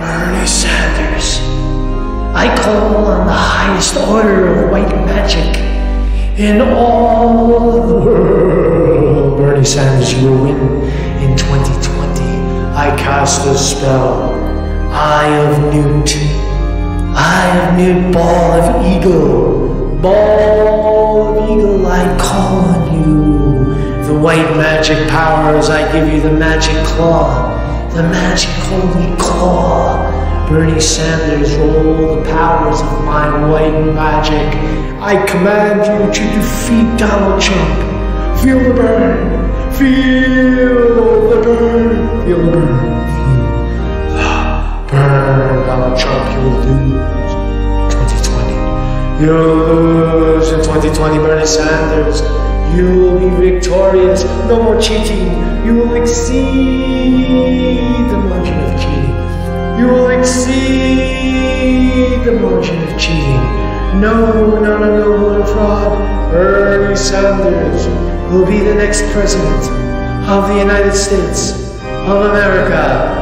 Bernie Sanders. I call on the highest order of white magic in all the world. Bernie Sanders, you will win in 2020. I cast a spell. Eye of Newt. Eye of Newt, ball of eagle. Ball of eagle, I call on you. The white magic powers, I give you the magic claw. The magic holy claw. Bernie Sanders, roll the powers of my white magic. I command you to defeat Donald Trump. Feel the Bern. Feel the Bern. Feel the Bern. Feel the Bern. Donald Trump, you will lose. 2020. You'll lose in 2020, Bernie Sanders. You victorious. No more cheating. You will exceed the margin of cheating. You will exceed the margin of cheating. No, no, no, no fraud. Bernie Sanders will be the next president of the United States of America.